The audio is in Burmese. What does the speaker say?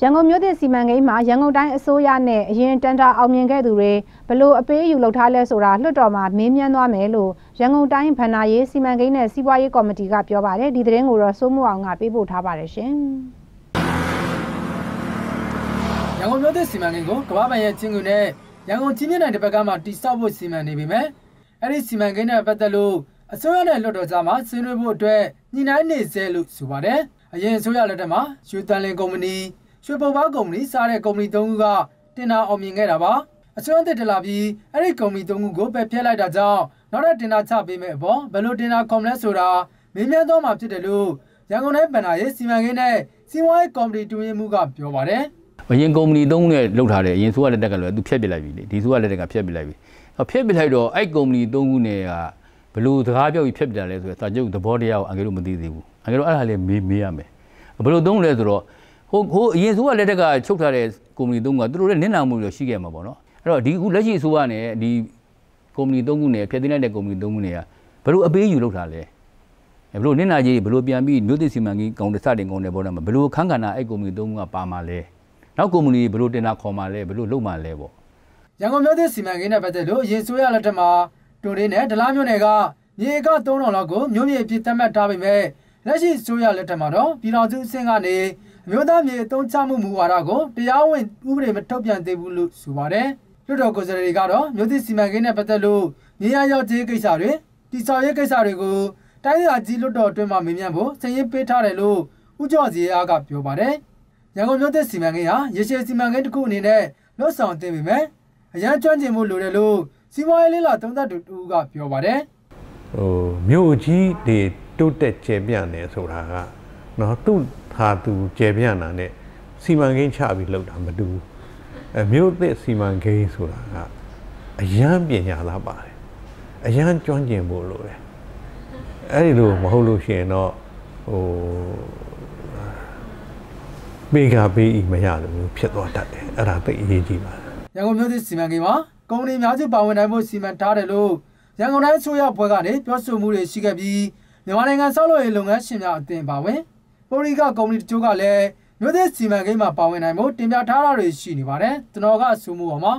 ရန်ကုန်မြို့သစ်စီမံကိန်းမှာရန်ကုန်တိုင်းအစိုးရနဲ့အရင်တန်တာအောင်မြင်ခဲ့သူတွေဘလို့အပေးအယူလုပ်ထားလဲဆိုတာလွှတ်တော်မှာမင်းမြန်းသွားမယ်လို့ရန်ကုန်တိုင်းဗန္နာရေးစီမံကိန်းနဲ့စီးပွားရေးကော်မတီကပြောပါတယ်ဒီသတင်းကိုတော့စိုးမှုအောင်ကပေးပို့ထားပါတယ်ရှင်ရန်ကုန်မြို့သစ်စီမံကိန်းကိုကမ္ဘာ့ဘဏ်ရဲ့ချင်းကူနဲ့ရန်ကုန်ကြီးမြင့်တဲ့တစ်ပတ်ကမှတိစောက်ဖို့စီမံနေပြီမယ်အဲ့ဒီစီမံကိန်းနဲ့ပတ်သက်လို့အစိုးရနဲ့လွှတ်တော်ကြားမှာဆွေးနွေးဖို့အတွက်ညှိနှိုင်းနေစေလို့ဆိုပါတယ်အရင်အစိုးရလက်ထက်မှာရွှေတန်လင်ကုမ္ပဏီ ရွှေပုပ်ပါကုမ္ပဏီစားတဲ့ကုမ္ပဏီ၃ခုကတင်တာအောင်မြင်ခဲ့တာပါအစိုးရတစ်တလာပြီးအဲ့ဒီကုမ္ပဏီ၃ခုကိုပဲဖျက်လိုက်တာကြောင့်နောက်ထပ်တင်တာချပေးမယ်အပေါ်ဘယ်လိုတင်တာကော်မလဲဆိုတာမင်းမြန်းတော့မှဖြစ်တယ်လို့ရန်ကုန်တိုင်းဗန္ဒာရေးစီမံကိန်းနဲ့စီးပွားရေးကော်မတီတူရင်မှုကပြောပါတယ်အရင်ကုမ္ပဏီသုံးနဲ့လှုပ်ထားတယ်အရင်ဆိုးရလက်တက်ကလည်းသူဖျက်ပစ်လိုက်ပြီလေဒီဆိုးရလက်တက်ကဖျက်ပစ်လိုက်ပြီဖျက်ပစ်လိုက်တော့အဲ့ကုမ္ပဏီသုံးခုနဲ့ကဘလို့စကားပြောပြီးဖျက်ပစ်တယ်လဲဆိုတော့စာချုပ်သဘောတရားကိုအငယ်တို့မသိသေးဘူးအငယ်တို့အဲ့ဒါလေးမေးမေးရမယ်ဘလို့သုံးလဲဆိုတော့ ဟိုဟိုအရင်ဆိုးကလက်ထက်ကချုပ်ထားတဲ့ကုမ္ပဏီသုံးခုကသူတို့လည်းနင့်နာမှုတွေရှိခဲ့မှာပေါ့နော်အဲ့တော့ဒီခုလက်ရှိဆိုးကနဲ့ဒီကုမ္ပဏီသုံးခုနဲ့ဖျက်သိမ်းလိုက်တဲ့ကုမ္ပဏီသုံးခုနဲ့ကဘလို့အပေးယူလုပ်ထားလဲဘလို့နင့်နာကြီးဘလို့ပြန်ပြီးမြို့သစ်စီမံကိန်းကောင်တဲ့စတင်ကောင်တဲ့ဘောတော့ဘလို့ခန်းကဏ္ဍအဲ့ကုမ္ပဏီသုံးခုကပါမှာလဲနောက်ကုမ္ပဏီဘလို့တင်တာခေါ်မှာလဲဘလို့လုပ်မှာလဲပေါ့ရန်ကုန်မြို့သစ်စီမံကိန်းနဲ့ပတ်သက်လို့ရင်ဆိုးရလက်ထက်မှာတွန်ရင်းနဲ့ဒလားမြို့နယ်ကမြေက3000လောက်ကိုမြို့မြေအဖြစ်သတ်မှတ်ထားပေမဲ့လက်ရှိဆိုရလက်ထက်မှာတော့ပြည်တော်စုအဆင့်ကနေ အမျိုးသားမြေအသုံးချမှုမူဝါဒကိုတရားဝင်ဥပဒေမထုတ်ပြန်သေးဘူးလို့ဆိုပါတယ်လွှတ်တော်ကိုယ်စားလှယ်တွေကတော့မြို့သစ်စီမံကိန်းနဲ့ပတ်သက်လို့မြေရရောက်ခြင်းကိစ္စတွေတိစော်ရေးကိစ္စတွေကိုတိုင်းဒေသကြီးလွှတ်တော်အတွင်းမှာမင်းမြန်ဖို့စာရင်းပေးထားတယ်လို့ဦးကျော်စီအားကပြောပါတယ်ရန်ကုန်မြို့သစ်စီမံကိန်းဟာရေရှည်စီမံကိန်းတစ်ခုအနေနဲ့လွှတ်ဆောင်တင်ပေမဲ့အရန်ကျွမ်းကျင်မှုလိုတယ်လို့စီးပွားရေးလေးလာသုံးသပ်သူကပြောပါတယ်ဟိုမြို့ကြီးတွေတိုးတက်ကျယ်ပြန့်နေဆိုတာက နော်သူ့ဟာသူကျယ်ပြန့်တာနဲ့စီမံကိန်းချပြီးလောက်တာမတူဘူးအမြို့သစ်စီမံကိန်းဆိုတာကအရန်ပညာသားပါတယ်အရန်ကျွမ်းကျင်ဖို့လိုတယ်အဲ့ဒီလိုမဟုတ်လို့ရှိရင်တော့ဟိုမေဂါပေးဤမရလို့ဖြစ်သွားတတ်တယ်အဲ့ဒါသိအရေးကြီးပါတယ်ရန်ကုန်မြို့သစ်စီမံကိန်းမှာကုမ္ပဏီများစုပါဝင်နိုင်ဖို့စီမံထားတယ်လို့ရန်ကုန်တိုင်းဆိုရဘွဲကနေပြောဆိုမှုတွေရှိခဲ့ပြီးမြန်မာနိုင်ငံဆောက်လုပ်ရေးလုပ်ငန်းရှင်များအသင်းပါဝင် ပိုရီကကုမ္ပဏီတချို့ကလည်းမြို့သစ်စီမံကိန်းမှာပါဝင်နိုင်ဖို့တင်ပြထားတာတွေရှိနေပါတယ်ကျွန်တော်ကဆူမှုပါမှာ